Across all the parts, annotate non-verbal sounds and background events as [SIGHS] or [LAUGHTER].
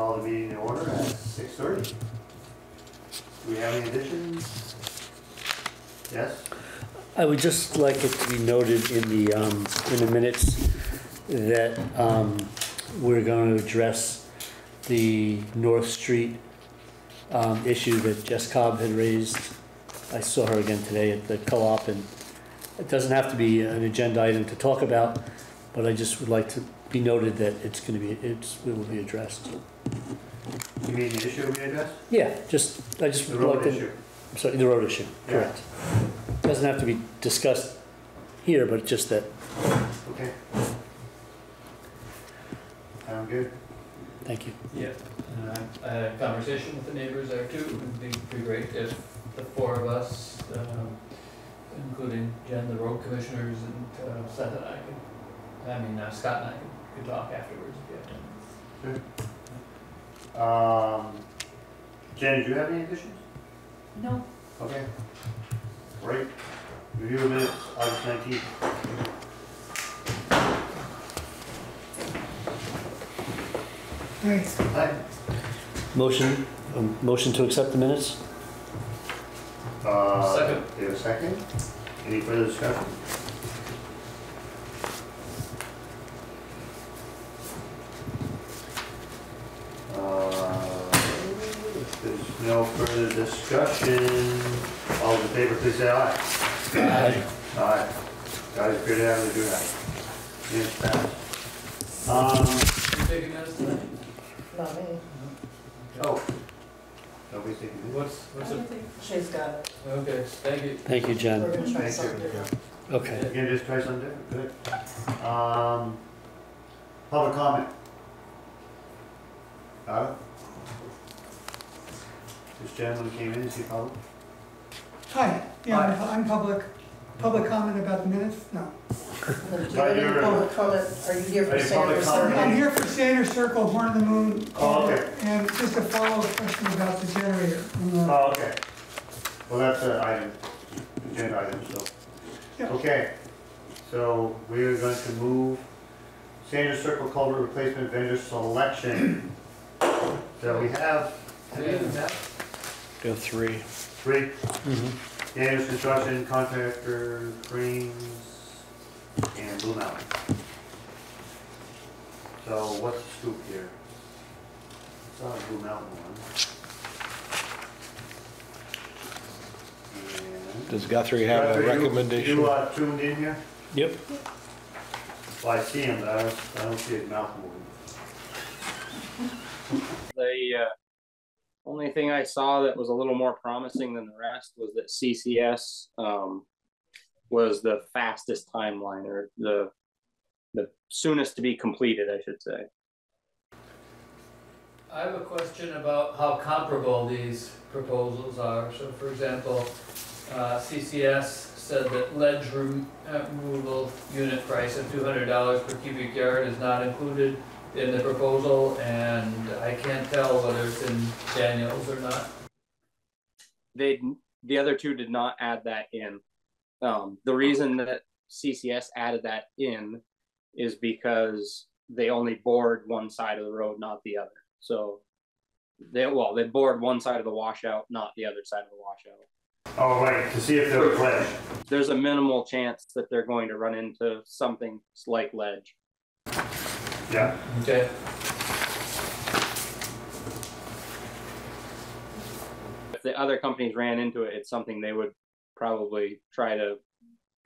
call the meeting in order at six thirty. Do we have any additions? Yes? I would just like it to be noted in the, um, in the minutes that, um, we're going to address the North Street, um, issue that Jess Cobb had raised. I saw her again today at the co-op and it doesn't have to be an agenda item to talk about, but I just would like to be noted that it's gonna be, it's, it will be addressed. You mean the issue we addressed? Yeah, just, I just The would like road to. issue? I'm Sorry, the road issue, Yeah. correct. Doesn't have to be discussed here, but just that, Okay. Sound good? thank you. Yeah, and I, I had a conversation with the neighbors there too, it'd be, be great if the four of us, um, including Jen, the road commissioners, and uh, Seth and I could, I mean, uh, Scott and I could, could talk afterwards if you have time. Um, Jen, do you have any additions? No. Okay. Great. Review of minutes, August nineteenth. Thanks. Hi. Motion, um, motion to accept the minutes? Uh, Second. Do you have a second? Any further discussion? Discussion, all in favor, please say aye. Aye. Aye. Guys, appear to have to do that. Yes, pass. Um, You taking minutes tonight? Not me. oh. Nobody's taking it. What's, what's it? She's got it. Okay, thank you. Thank you, We're Jen. gonna try Thank something you. different. Okay. Again, just try something different, good. Um, public comment. Uh? This gentleman came in, is he public? Hi, yeah, I'm- I'm public. Public comment about the minutes? No. [LAUGHS] Do you Right, have any you're- public comment? Are you here Are for you public Sanders? comment? I'm here for Sanders Circle, Horn of the Moon. Oh, okay. And just a follow-up question about the generator. Uh, Oh, okay. Well, that's an item, agenda item, so. Yeah. Okay, so we're going to move Sanders Circle culvert replacement vendor selection. So we have Yeah. Go three. three, Mhm. Daniels Construction, Contractor, Cranes, and Blue Mountain. So what's the scoop here? It's not a Blue Mountain one. And- Does Guthrie have a Guthrie, you- recommendation? You uh, tuned in here? Yep. Well, I see him, but I don't, I don't see his mouth moving. The uh, only thing I saw that was a little more promising than the rest was that CCS um, was the fastest timeline or the the soonest to be completed, I should say. I have a question about how comparable these proposals are. So for example, uh, CCS said that ledge rem- uh, removal unit price of two hundred dollars per cubic yard is not included in the proposal, and I can't tell whether it's in Daniels or not. They the other two did not add that in. Um, the reason that CCS added that in is because they only bored one side of the road, not the other. So they well, they bored one side of the washout, not the other side of the washout. Oh, right, to see if there was ledge. There's a minimal chance that they're going to run into something like ledge. Yeah, Okay. If the other companies ran into it, it's something they would probably try to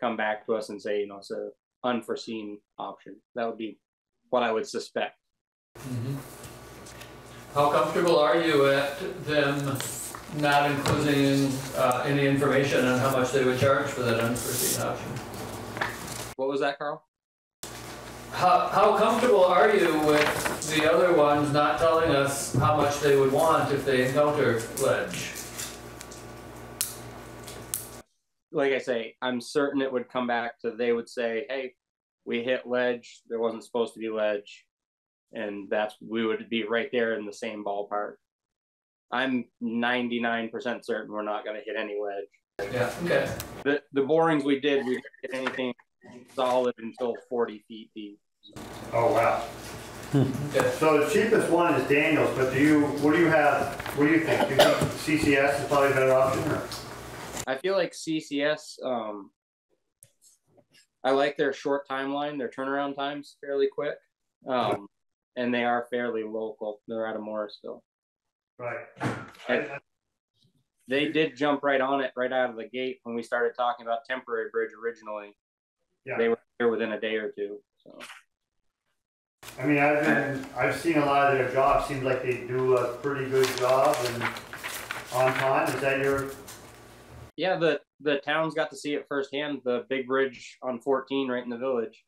come back to us and say, you know, it's a unforeseen option. That would be what I would suspect. Mhm. How comfortable are you at them not including uh, any information on how much they would charge for that unforeseen option? What was that, Carl? How, how comfortable are you with the other ones not telling us how much they would want if they encounter ledge? Like I say, I'm certain it would come back to they would say, hey, we hit ledge. There wasn't supposed to be ledge. And that's, we would be right there in the same ballpark. I'm 99% certain we're not going to hit any ledge. Yeah, okay. The, the borings we did, we didn't hit anything solid until 40 feet deep. Oh, wow. Okay. So the cheapest one is Daniels, but do you, what do you have, what do you think? Do you think CCS is probably a better option or? I feel like CCS. Um, I like their short timeline. Their turnaround times fairly quick, um, and they are fairly local. They're out of Morrisville. Right. And they did jump right on it right out of the gate when we started talking about temporary bridge originally. Yeah. They were here within a day or two. So I mean, I've been, I've seen a lot of their jobs, seems like they do a pretty good job and on time, is that your, yeah, the the towns got to see it firsthand. The big bridge on 14 right in the village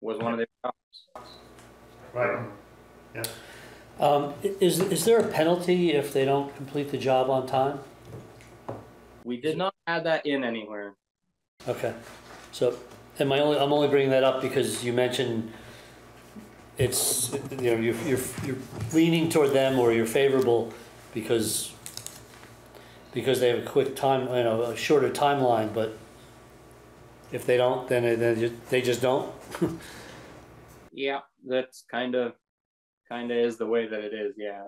was one of their jobs. right? Yeah. Um, is, is there a penalty if they don't complete the job on time? We did not add that in anywhere. Okay, so, and my only, I'm only bringing that up because you mentioned it's, you know, you're, you're, you're leaning toward them or you're favorable because, because they have a quick time, you know, a shorter timeline, but if they don't, then they, they just, they just don't? [LAUGHS] Yeah, that's kind of kind of is the way that it is. Yeah.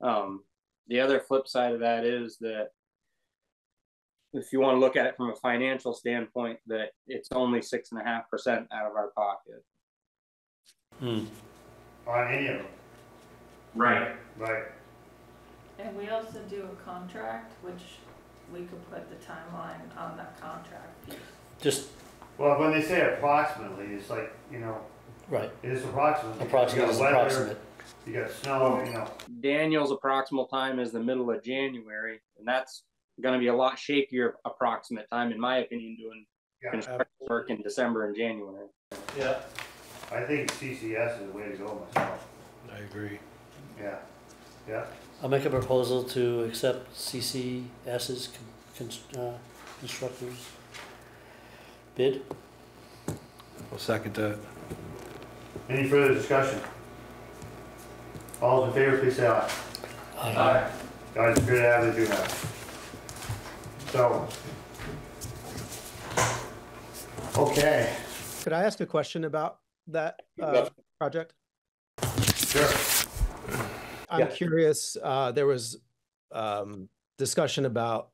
Um, the other flip side of that is that if you want to look at it from a financial standpoint, that it's only six and a half percent out of our pocket. Hmm, on any of them, Right. right? And we also do a contract, which we could put the timeline on that contract piece. just, Well, when they say approximately, it's like, you know, right, it is approximate. approximate You is got weather, approximate. You got snow, you know, Daniel's approximate time is the middle of January, and that's going to be a lot shakier approximate time, in my opinion, doing yeah, construction work in December and January. Yeah, I think CCS is the way to go myself, I agree. yeah, yeah. I'll make a proposal to accept CCS's con- con- uh, constructors bid. I'll second that. Any further discussion? All those in favor, please say aye. Aye. Guys, it's good to have it, do have. So. Okay, Could I ask a question about that uh, project? sure. I'm Yeah. curious, uh, there was um, discussion about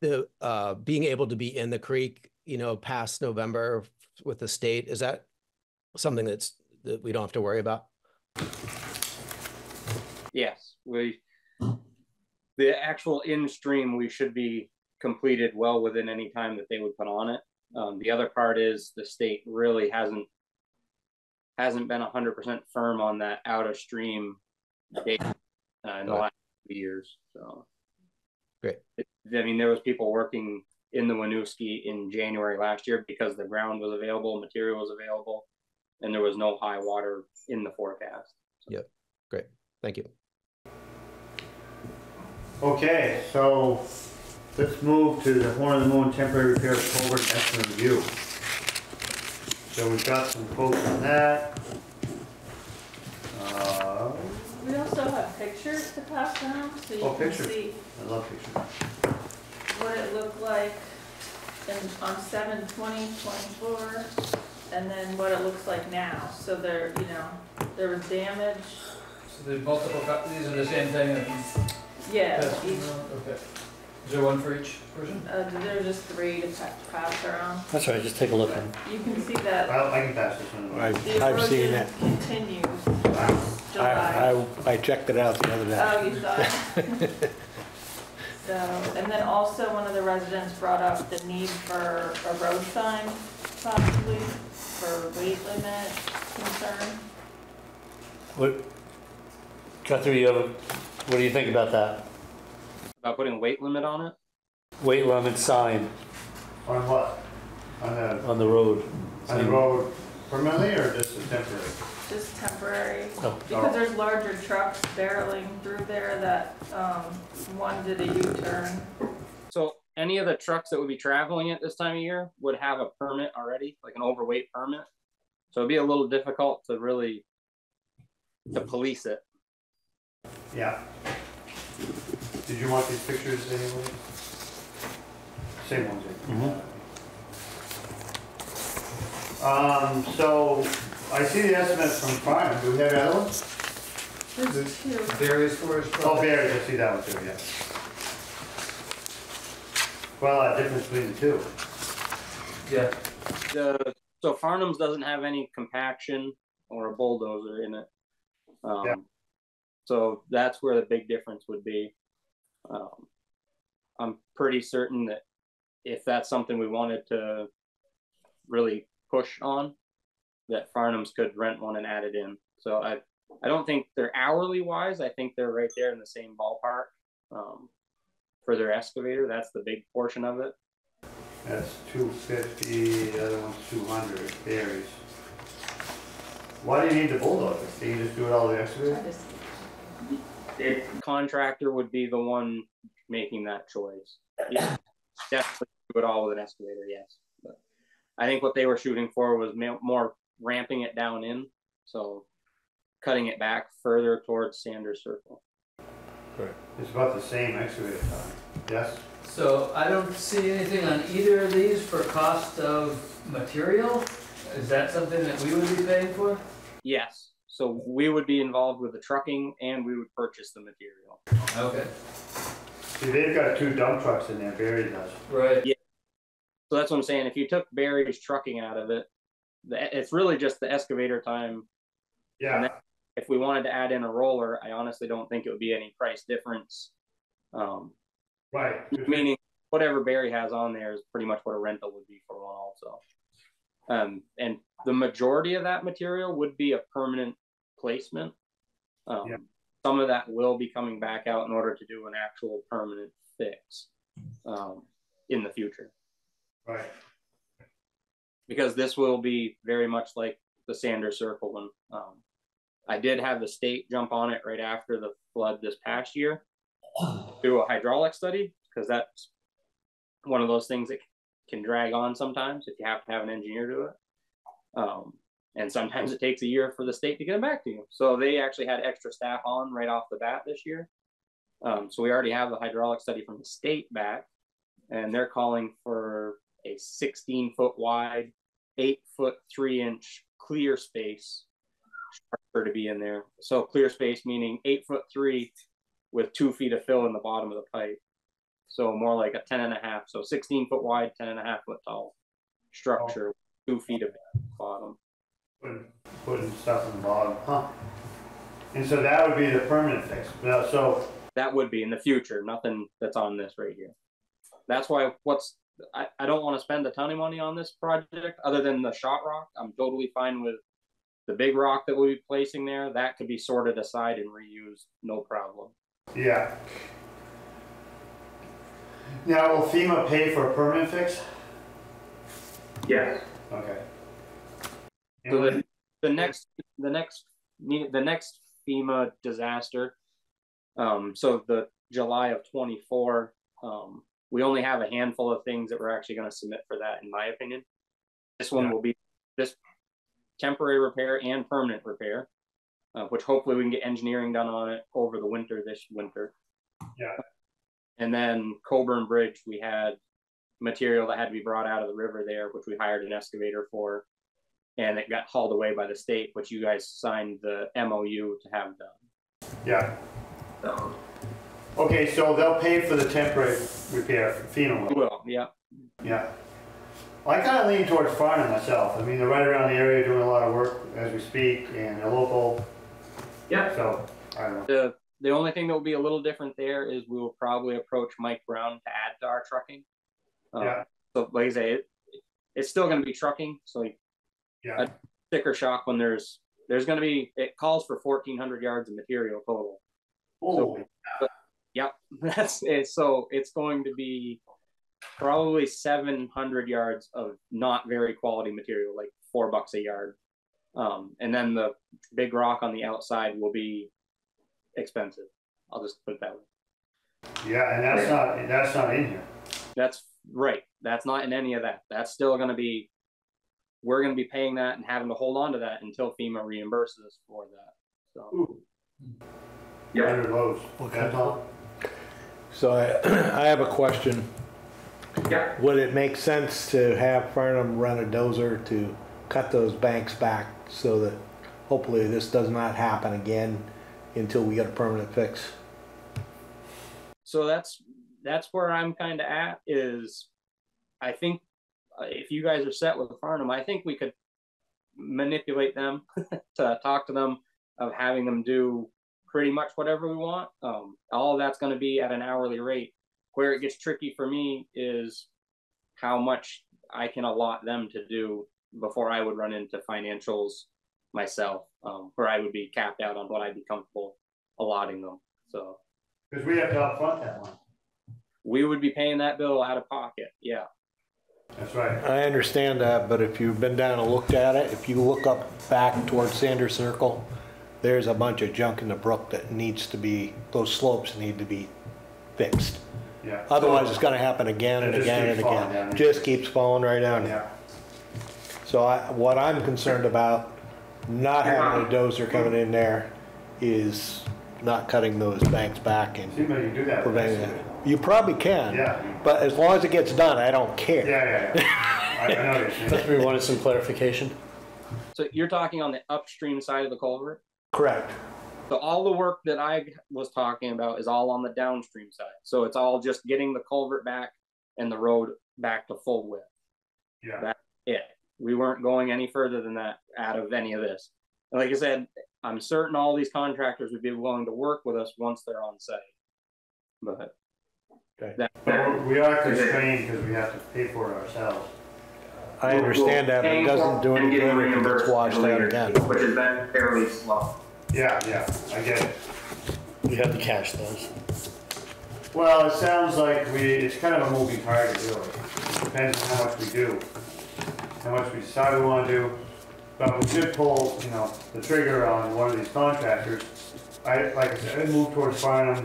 the uh, being able to be in the creek, you know, past November with the state. Is that something that's, that we don't have to worry about? Yes, we, the actual in stream, we should be completed well within any time that they would put on it. Um, the other part is the state really hasn't, hasn't been hundred percent firm on that out of stream date, uh, in the last few years, so. Great. It- I mean, there was people working in the Winooski in January last year because the ground was available, material was available, and there was no high water in the forecast. So. Yep. Great. Thank you. Okay, so let's move to the Horn of the Moon temporary repair culvert estimate review. So we've got some quotes on that. Uh, We also have pictures to pass down, so Oh, you can pictures. see I love pictures. what it looked like in, on seven twenty twenty-four, and then what it looks like now. So there, you know, there was damage, so there's multiple, co- these are the same thing, and yeah, each, okay. Is there one for each person? uh, there's just three to pa- pass around. That's all right, just take a look and You can see that Well, I can pass this one. I, the I've seen erosion it. continues Wow. past July. I, I, I checked it out the other day. Oh, you saw it? [LAUGHS] So, and then also one of the residents brought up the need for a road sign possibly for weight limit concern. what, Guthrie, you have, a- what do you think about that? About putting weight limit on it? Weight limit sign On what? On the, on the road. on the road permanently or just a temporary? Just temporary, Oh. because there's larger trucks barreling through there that, um, one did a U-turn. So any of the trucks that would be traveling at this time of year would have a permit already, like an overweight permit. So it'd be a little difficult to really to police it. Yeah. Did you want these pictures anyway? Same ones. eh? Um, so I see the estimate from Farnham, do we have that one? Various forest Oh, products. Barry, I see that one too, yeah. Well, a difference between the two. Yeah, The, so Farnham's doesn't have any compaction or a bulldozer in it. Um, Yeah. So that's where the big difference would be. Um, I'm pretty certain that if that's something we wanted to really push on, that Farnham's could rent one and add it in. So I, I don't think they're hourly wise. I think they're right there in the same ballpark. Um, for their excavator, that's the big portion of it. That's two fifty, the other one's two hundred, varies. Why do you need the bulldozer? Can you just do it all the I excavator? Just- it contractor would be the one making that choice. Yeah, [COUGHS] definitely do it all with an excavator, yes. But I think what they were shooting for was more ramping it down in, so cutting it back further towards Sanders Circle. It's about the same excavator time, yes? so I don't see anything on either of these for cost of material. Is that something that we would be paying for? Yes, so we would be involved with the trucking and we would purchase the material. Okay, See, they've got two dump trucks in there, Barry does. right, Yeah. So that's what I'm saying. If you took Barry's trucking out of it, the, it's really just the excavator time Yeah, if we wanted to add in a roller, I honestly don't think it would be any price difference. Um, right. meaning whatever Barry has on there is pretty much what a rental would be for one also. Um, and the majority of that material would be a permanent placement. Um, Yeah. Some of that will be coming back out in order to do an actual permanent fix um, in the future. Right, because this will be very much like the Sanders Circle one. Um, I did have the state jump on it right after the flood this past year, [SIGHS] do a hydraulic study because that's one of those things that can drag on sometimes if you have to have an engineer do it. Um, and sometimes it takes a year for the state to get it back to you. So they actually had extra staff on right off the bat this year. Um, so we already have the hydraulic study from the state back, and they're calling for a 16 foot wide, eight foot three inch clear space structure to be in there. So clear space meaning eight foot three with two feet of fill in the bottom of the pipe. So more like a 10 and a half. So 16 foot wide, 10 and a half foot tall structure, two feet of bottom. Putting, putting stuff in the bottom, huh? And so that would be the permanent fix, Now, so, That would be in the future, nothing that's on this right here. That's why what's I, I don't want to spend a ton of money on this project other than the shot rock. I'm totally fine with the big rock that we'll be placing there. That could be sorted aside and reused, no problem. yeah. Now, will FEMA pay for a permanent fix? Yes. Okay. So the, the next, the next, the next FEMA disaster, um, so the July of twenty-four, um, we only have a handful of things that we're actually gonna submit for that, in my opinion. This one Yeah. will be this temporary repair and permanent repair, uh, which hopefully we can get engineering done on it over the winter, this winter. Yeah. And then Coburn Bridge, we had material that had to be brought out of the river there, which we hired an excavator for and it got hauled away by the state, but you guys signed the MOU to have done. Yeah, So okay, so they'll pay for the temporary repair, FEMA we will, will, yeah. yeah. I kinda lean towards Farnham myself, I mean, they're right around the area doing a lot of work as we speak, and they're local. Yeah. So, I don't know, The the only thing that will be a little different there is we will probably approach Mike Brown to add to our trucking. Um, Yeah. So like I say, it, it's still going to be trucking. So yeah, sticker shock when there's there's going to be it calls for 1,400 yards of material total. holy, Yep, [LAUGHS] that's it. So it's going to be probably 700 yards of not very quality material, like four bucks a yard. Um, and then the big rock on the outside will be expensive. I'll just put it that way. yeah, and that's not, that's not in here, That's right. That's not in any of that. That's still going to be, we're going to be paying that and having to hold on to that until FEMA reimburses us for that. So, ooh. Yeah. Hundred loads, that's So I, [CLEARS THROAT] I have a question. Yeah. Would it make sense to have Farnham run a dozer to cut those banks back so that hopefully this does not happen again until we get a permanent fix. So that's that's where I'm kind of at. Is I think if you guys are set with Farnham, I think we could manipulate them [LAUGHS] to talk to them of having them do pretty much whatever we want. Um, all that's going to be at an hourly rate. Where it gets tricky for me is how much I can allot them to do before I would run into financials myself, um, where I would be capped out on what I'd be comfortable allotting them. So Because we have to upfront that one. we would be paying that bill out of pocket. Yeah. That's right. I understand that, but if you've been down and looked at it, if you look up back towards Sanders Circle, there's a bunch of junk in the brook that needs to be, those slopes need to be fixed. Yeah. Otherwise, it's gonna happen again and It just again and keeps falling again. down. Just keeps falling right down. Yeah. So I, what I'm concerned about, not having a dozer coming in there, is not cutting those banks back and like you do that. preventing it. You probably can. Yeah. But as long as it gets done, I don't care. yeah, yeah. I, I know what you're saying. [LAUGHS] We wanted some clarification. So you're talking on the upstream side of the culvert. Correct. So all the work that I was talking about is all on the downstream side. So it's all just getting the culvert back and the road back to full width. Yeah. It. We weren't going any further than that out of any of this. And like I said, I'm certain all these contractors would be willing to work with us once they're on site. But Okay. that, But we're- constrained because we have to pay for it ourselves. I understand that, but it doesn't do any good if it gets washed out again. Which has been fairly slow. Yeah, yeah, I get it. We have to cash those. Well, it sounds like we, it's kind of a moving target, really. Depends on how much we do, how much we decide we wanna do. But we should pull, you know, the trigger on one of these contractors. I, like I said, I move towards Farnham.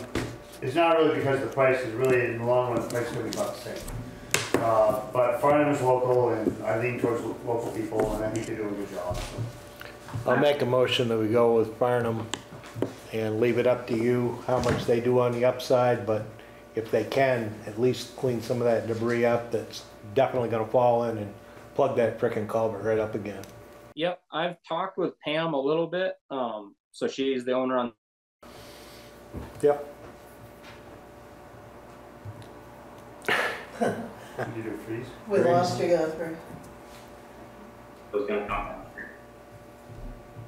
It's not really because the price is really, in the long run, the price is gonna be about the same. Uh, but Farnham is local and I lean towards lo- local people and I think they do a good job. I'll make a motion that we go with Farnham and leave it up to you how much they do on the upside, but if they can, at least clean some of that debris up that's definitely gonna fall in and plug that frickin' culvert right up again. Yep, I've talked with Pam a little bit. Um, so she's the owner on Yep. Did you do freeze? We lost you, Guthrie. was gonna come.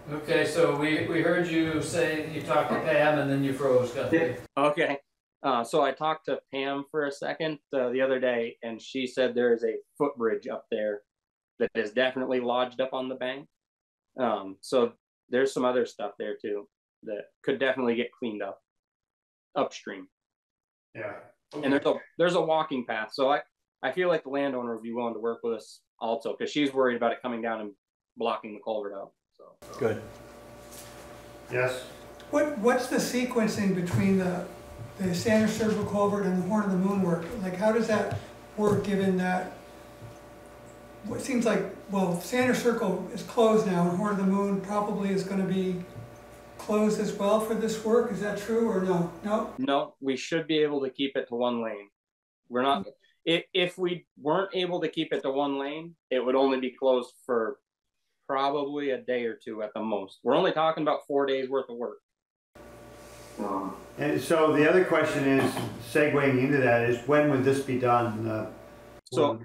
Okay, so we, we heard you say you talked to Pam and then you froze, Guthrie. Okay. Uh, so I talked to Pam for a second uh, the other day, and she said there is a footbridge up there that is definitely lodged up on the bank. Um, so there's some other stuff there too that could definitely get cleaned up upstream. Yeah. And there's a there's a walking path. So I I feel like the landowner would be willing to work with us also because she's worried about it coming down and blocking the culvert out. So Good. Yes? What, what's the sequencing between the, the Sanders Circle culvert and the Horn of the Moon work? Like, how does that work, given that, what seems like, well, Sanders Circle is closed now, and Horn of the Moon probably is gonna be closed as well for this work, is that true, or no? No? No, we should be able to keep it to one lane. We're not, if, if we weren't able to keep it to one lane, it would only be closed for probably a day or two at the most. We're only talking about four days worth of work. Um, And so the other question is, segueing into that, is when would this be done? Uh, So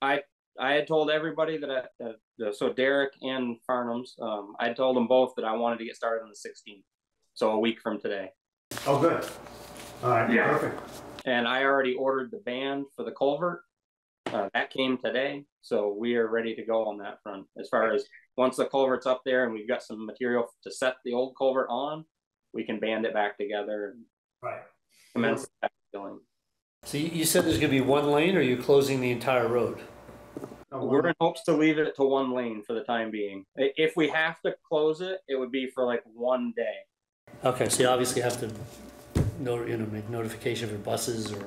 I, I had told everybody that, I, that, the- so Derek and Farnham's, um, I told them both that I wanted to get started on the sixteenth. So a week from today. Oh, good. All right, Yeah. perfect. And I already ordered the band for the culvert. Uh, that came today, so we are ready to go on that front. As far as once the culvert's up there and we've got some material to set the old culvert on, we can band it back together and Right. commence that filling. So you, you said there's gonna be one lane, or you're closing the entire road? We're in hopes to leave it to one lane for the time being. If we have to close it, it would be for like one day. Okay, so you obviously have to, no, you know, make notification for buses, or,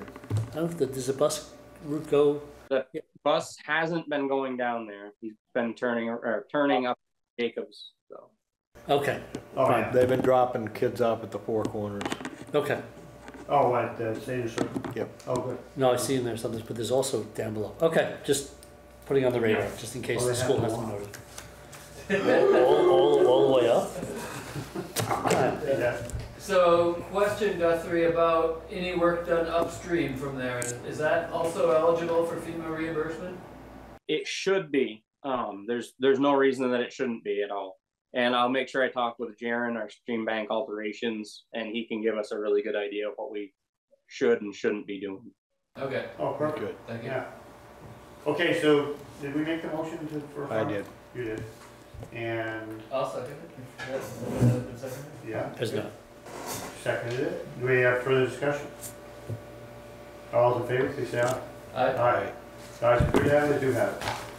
I don't know, if does the bus route go? The bus hasn't been going down there. He's been turning or turning up Jacobs. So Okay, Oh, yeah. They've been dropping kids off at the four corners. okay. Oh, at the Sanders Circle? Yep. Oh, good. No, I see in there something, but there's also down below. Okay, just putting on the radar, just in case the school has a to All, all, all the way up? So, question Guthrie about any work done upstream from there, is is that also eligible for FEMA reimbursement? It should be. Um, there's there's no reason that it shouldn't be at all. And I'll make sure I talk with Jaren, our stream bank alterations, and he can give us a really good idea of what we should and shouldn't be doing. Okay, Oh, perfect. Good. thank you. Yeah. Okay, so did we make the motion to, for? I did. You did. And, I'll second it. if that's- has been seconded. yeah, There's not. seconded it. Do we have further discussion? All those in favor, please say aye. Aye. Aye. Guys, if we have it, do have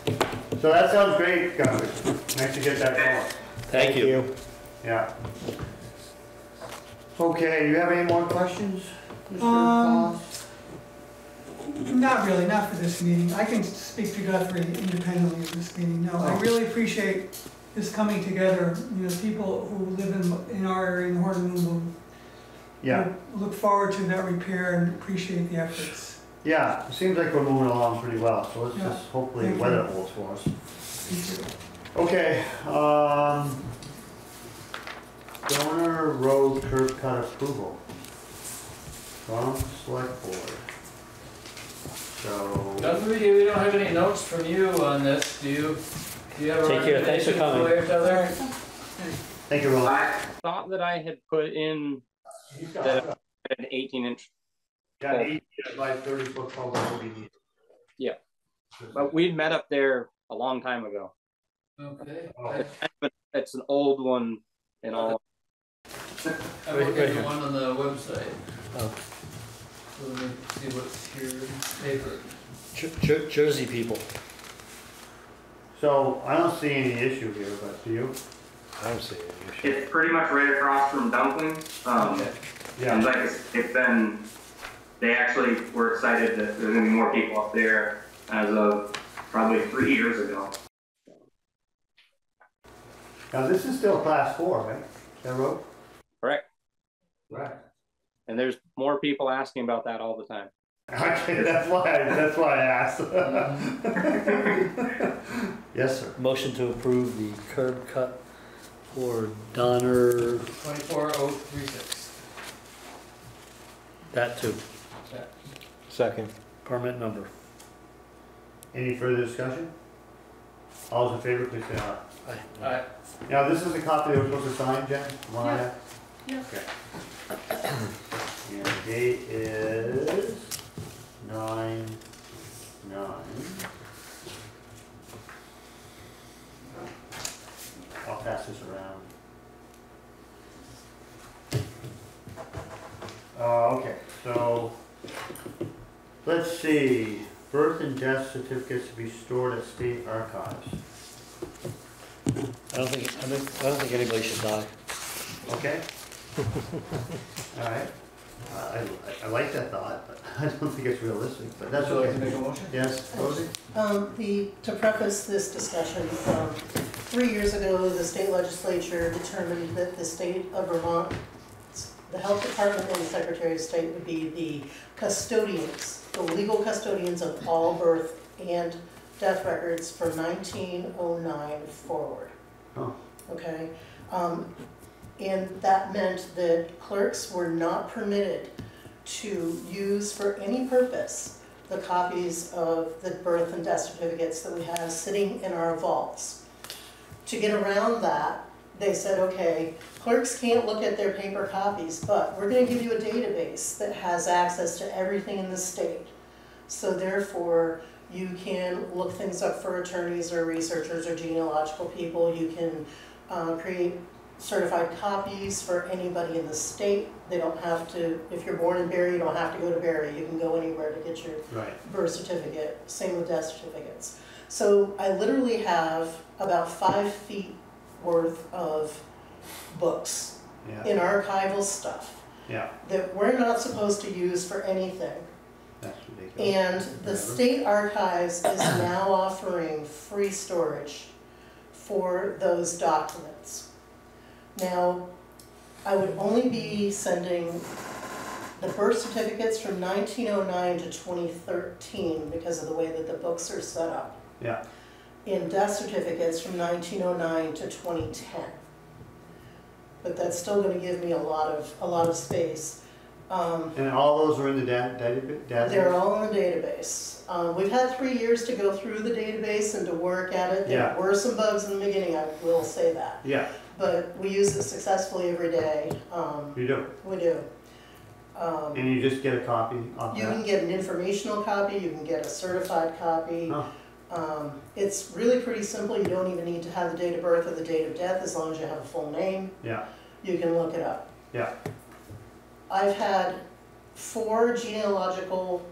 it. So that sounds great, Guthrie. Nice to get that going. Thank you. Yeah. Okay, you have any more questions? Mr. Um, Collins? Not really, not for this meeting. I can speak to Guthrie independently of this meeting. No, I Oh. really appreciate this coming together. You know, people who live in, in our area, in the Horn of the Moon, will Yeah, look forward to that repair and appreciate the efforts. yeah, it seems like we're moving along pretty well, so let's Yeah. just hopefully Thank weather holds for us. Thank you. Okay, um, Donor Road curb cut approval from select board. So, Guthrie, we don't have any notes from you on this, do you? Do you have a Take care. Thanks for recommendation coming. for each other? thank you, Ron. I thought that I had put in that an 18 inch, Yeah, eight by thirty foot culvert will be needed. Yeah. but we'd met up there a long time ago. Okay. Oh. I- It's an old one and all. I'm Right- looking at the one on the website. Oh. So let me see what's here in paper. Jer- Jer- Jersey people. So, I don't see any issue here, but do you? I don't see any issue. It's pretty much right across from Dumplings. Um, Okay. and Yeah, like it's, it's been, they actually were excited that there's gonna be more people up there as of probably three years ago. now this is still class four, right? That road? Correct. Right. And there's more people asking about that all the time. Okay, that's why, that's why I asked. [LAUGHS] Yes, sir. Motion to approve the curb cut for Donner, Twenty-four oh three six. that too, Second. permit number. Any further discussion? All those in favor, please say aye. Aye. Alright, Now, this is a copy that we're supposed to sign, Jen? The one I? Yeah. Okay. And the date is nine, nine. I'll pass this around. Uh, okay, so, let's see, birth and death certificates to be stored at state archives. I don't think, I don't, I don't think anybody should die. Okay? [LAUGHS] All right. Uh, I, I like that thought, but [LAUGHS] I don't think it's realistic, but that's would you like to make okay. a motion? Yes, Rosie? Um, the, to preface this discussion, um, three years ago, the state legislature determined that the state of Vermont, the health department and the secretary of state would be the custodians, the legal custodians of all birth and death records from nineteen oh nine forward. Oh. Okay, um, and that meant that clerks were not permitted to use for any purpose the copies of the birth and death certificates that we have sitting in our vaults. To get around that, they said, okay, clerks can't look at their paper copies, but we're gonna give you a database that has access to everything in the state. So therefore, you can look things up for attorneys or researchers or genealogical people, you can, uh, create certified copies for anybody in the state. They don't have to, if you're born in Barre, you don't have to go to Barre, you can go anywhere to get your Right. birth certificate, same with death certificates. So I literally have about five feet worth of books Yeah, in archival stuff yeah, that we're not supposed to use for anything. that's ridiculous. And the state archives is now offering free storage for those documents. Now, I would only be sending the birth certificates from nineteen oh nine to twenty thirteen because of the way that the books are set up. Yeah, in death certificates from nineteen oh nine to twenty ten. But that's still gonna give me a lot of, a lot of space. Um, And all those are in the da- database? they're all in the database. Um, we've had three years to go through the database and to work at it. There Yeah. were some bugs in the beginning, I will say that. Yeah, But we use it successfully every day. Um, you do. we do. Um, And you just get a copy of You can that? get an informational copy, you can get a certified copy. Oh. Um, it's really pretty simple, you don't even need to have the date of birth or the date of death, as long as you have a full name, Yeah, you can look it up. Yeah. I've had four genealogical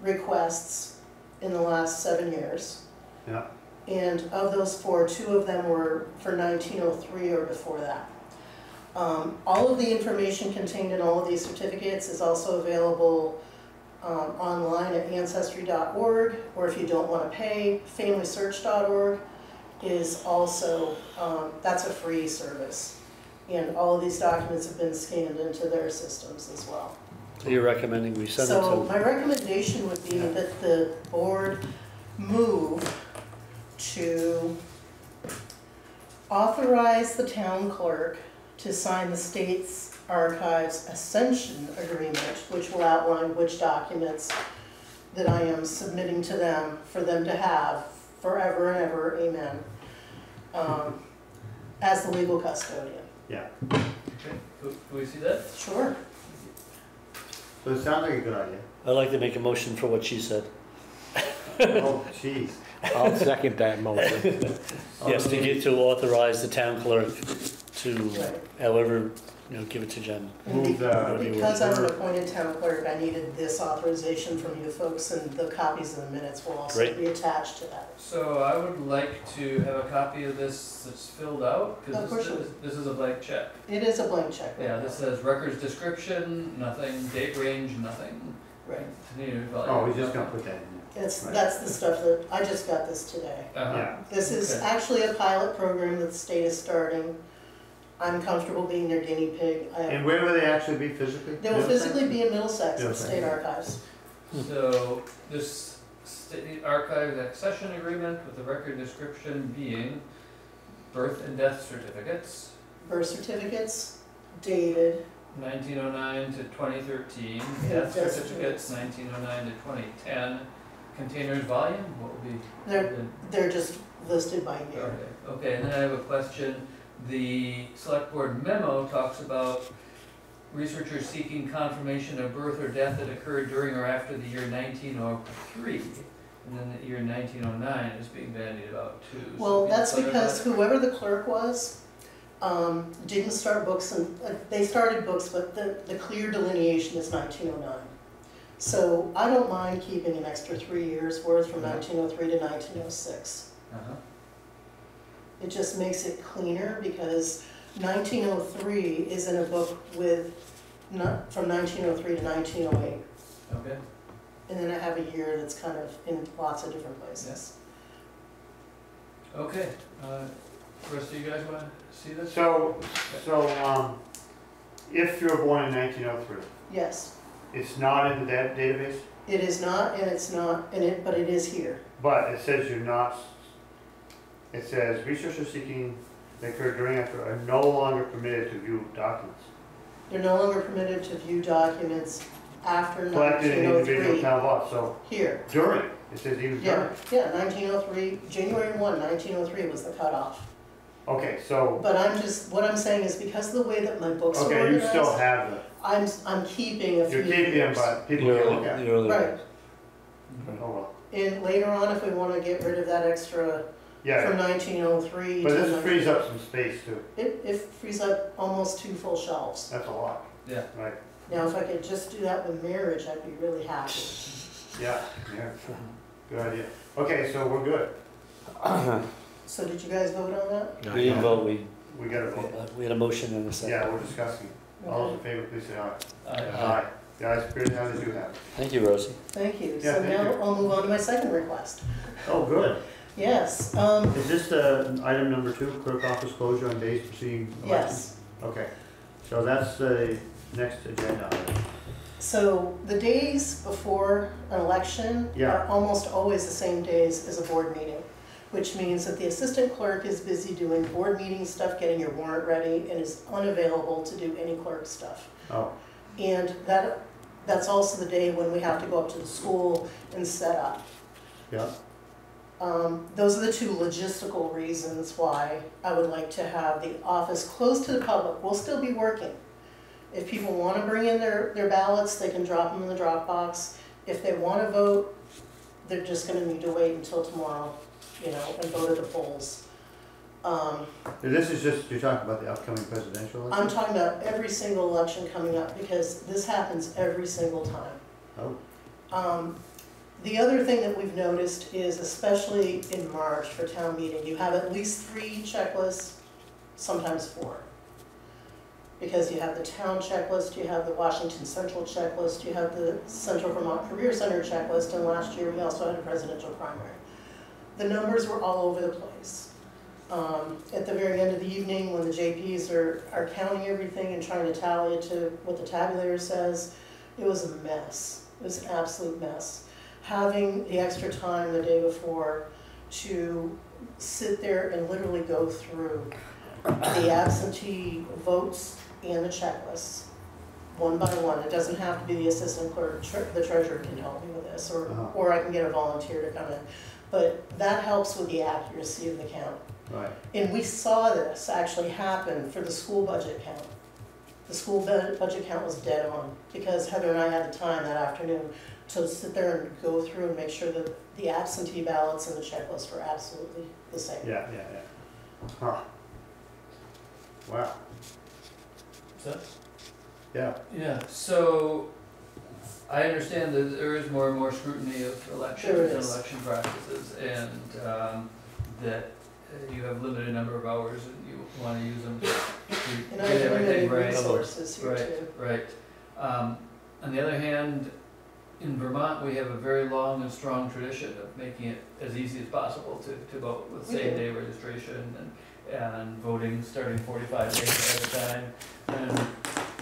requests in the last seven years. Yeah. And of those four, two of them were for nineteen oh three or before that. Um, all of the information contained in all of these certificates is also available um, online at ancestry.org, or if you don't want to pay, familysearch.org is also, um, that's a free service. And all of these documents have been scanned into their systems as well. So you're recommending we send it So my recommendation would be that the board move to authorize the town clerk to sign the state's archives accession agreement, which will outline which documents that I am submitting to them for them to have forever and ever, amen, um, as the legal custodian. yeah. Okay, Can can we see that? Sure. So it sounds like a good idea. I'd like to make a motion for what she said. Oh, jeez. I'll second that motion. [LAUGHS] Yes, to get to authorize the town clerk to, however, you know, give it to Jen. And Move be- the. Because I'm an appointed town clerk, I needed this authorization from you folks, and the copies of the minutes will also Great. be attached to that. So I would like to have a copy of this that's filled out, Of because course this you is, this is a blank check. It is a blank check. Yeah, this says records description, nothing, date range, nothing. Right, Continued value. Oh, we're just gonna put that in it's, Right. that's the stuff that, I just got this today. Uh-huh. Yeah, This is Okay. actually a pilot program that the state is starting. I'm comfortable being their guinea pig. I- and where will they actually be physically? They will physically be in Middlesex at the Middlesex. state archives. So this state archives accession agreement with the record description being birth and death certificates, Birth certificates dated, nineteen oh nine to twenty thirteen, Yeah, death death certificates, nineteen oh nine to twenty ten. Containers volume, what would be? they're, they're just listed by year. Okay, okay, and then I have a question. The select board memo talks about researchers seeking confirmation of birth or death that occurred during or after the year nineteen oh three. And then the year nineteen oh nine is being bandied about too. So Well, can you that's clarify because that? whoever the clerk was, um, didn't start books and, uh, they started books, but the, the clear delineation is nineteen oh nine. So I don't mind keeping an extra three years worth from Mhm. nineteen oh three to nineteen oh six. Uh-huh. It just makes it cleaner because nineteen oh three is in a book with, not, from nineteen oh three to nineteen oh eight. Okay, And then I have a year that's kind of in lots of different places. okay, uh, rest of you guys wanna see this? So, so, um, if you were born in nineteen oh three, Yes, it's not in the da- database, it is not, and it's not, and it, but it is here. but it says you're not, it says researchers seeking that occurred during after are no longer permitted to view documents. They're no longer permitted to view documents after Collected in oh individual three. town so Here, during, it says even during. yeah, yeah, nineteen oh three, January one, nineteen oh three was the cutoff. Okay, so, But I'm just, what I'm saying is because of the way that my books are okay, you still have the, I'm, I'm keeping a few you're keeping them, years. but people The can early- look at. the it. early Right. ones. Oh, well, And later on, if we wanna get rid of that extra yeah, from nineteen oh three to. but this frees up some space too, It, it frees up almost two full shelves. that's a lot. Yeah. Right, Now, if I could just do that with marriage, I'd be really happy. [LAUGHS] yeah, yeah, good idea. Okay, so we're good, So did you guys vote on that? We didn't vote, we, we got a vote. uh, we had a motion and a second. Yeah, we're discussing. All those in favor, please say aye. Uh, Aye. Guys, good, how did you have? Thank you, Rosie. Thank you. Yeah, So thank now you. I'll move on to my second request. Oh, good. Yes, um, Is this the item number two, clerk office closure on days preceding election? yes. Okay, so that's the next agenda item. So the days before an election Yeah. are almost always the same days as a board meeting. Which means that the assistant clerk is busy doing board meeting stuff, getting your warrant ready, and is unavailable to do any clerk stuff. Oh, And that, that's also the day when we have to go up to the school and set up. yeah, Um, those are the two logistical reasons why I would like to have the office closed to the public. We'll still be working. If people wanna bring in their, their ballots, they can drop them in the drop box. If they wanna vote, they're just gonna need to wait until tomorrow, you know, and go to the polls. Um, this is just, you're talking about the upcoming presidential election? I'm talking about every single election coming up, because this happens every single time. Oh, Um, The other thing that we've noticed is especially in March for town meeting, you have at least three checklists, sometimes four. Because you have the town checklist, you have the Washington Central checklist, you have the Central Vermont Career Center checklist, and last year we also had a presidential primary. The numbers were all over the place. Um, At the very end of the evening, when the JPs are, are counting everything and trying to tally it to what the tabulator says, it was a mess. It was an absolute mess. Having the extra time the day before to sit there and literally go through the absentee votes and the checklists, one by one. It doesn't have to be the assistant clerk, tre- the treasurer can help me with this, or, Uh-huh. or I can get a volunteer to come in. But that helps with the accuracy of the count. right, And we saw this actually happen for the school budget count. The school bu- budget count was dead on, because Heather and I had the time that afternoon to sit there and go through and make sure that the absentee ballots and the checklist were absolutely the same. yeah, yeah, yeah. Huh. Wow, So, yeah, yeah, so I understand that there is more and more scrutiny of elections and is. election practices, and um, that uh, you have limited number of hours and you wanna use them to [LAUGHS] And get I have everything limited right. resources here Right, too. right. Um, on the other hand, in Vermont, we have a very long and strong tradition of making it as easy as possible to, to vote with We do. same-day registration and, and voting starting forty-five days at a time. And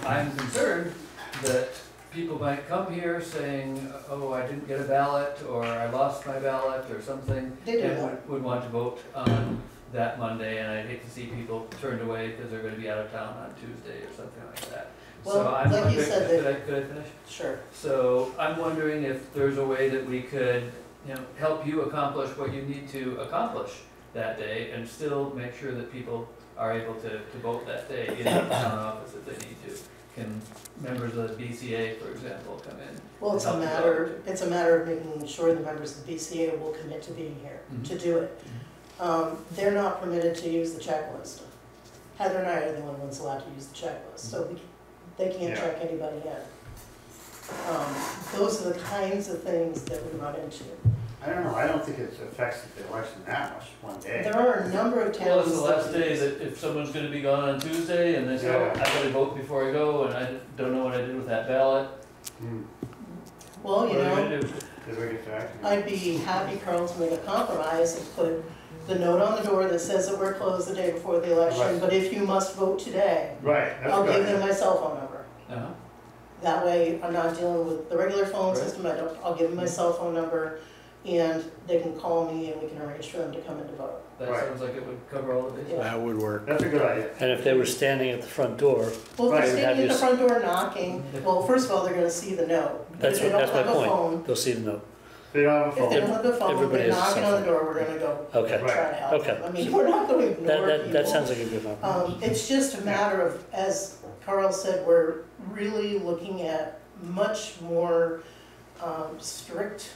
I'm concerned that people might come here saying, oh, I didn't get a ballot, or I lost my ballot, or something, They do and that. would, would want to vote on that Monday, and I'd hate to see people turned away because they're gonna be out of town on Tuesday or something like that. So Well, I'm like you said, Could I, could I finish? Sure. So I'm wondering if there's a way that we could, you know, help you accomplish what you need to accomplish that day and still make sure that people are able to, to vote that day in the town office if they need to. Can members of the BCA, for example, come in? Well, it's a Help matter, it's a matter of making sure the members of the BCA will commit to being here, to do it. Um, they're not permitted to use the checklist. Heather and I are the only ones allowed to use the checklist, so we, they can't Yeah. check anybody in. Um, those are the kinds of things that we run into. I don't know, I don't think it affects the election that much, one day. There are a number of Well, towns. it's the last day that if someone's gonna be gone on Tuesday and they say, oh, Yeah. I gotta vote before I go and I don't know what I did with that ballot, Hmm, Well, you what are know. gonna do? did we get? I'd be happy, Carl, to make a compromise and put the note on the door that says that we're closed the day before the election, Right. but if you must vote today, Right, that's I'll give good. them my cell phone number. Uh-huh. That way, I'm not dealing with the regular phone Right. system, I don't, I'll give them my cell phone number, and they can call me and we can arrange for them to come in to vote. That Right. sounds like it would cover all the bases. Yeah. That would work. That's a good idea. And if they were standing at the front door, Well, Right, if they're standing at the front door knocking, well, first of all, they're gonna see the note. But That's if they what- don't that's my have a point. phone, they'll see the note. They don't have a if they phone. don't have the phone, Everybody they're has a knocking cell on the door, we're gonna go Okay, try to help okay. them. I mean, we're not gonna ignore that, people. that, that sounds like a good number. Um, it's just a matter of, as Carl said, we're really looking at much more, um, strict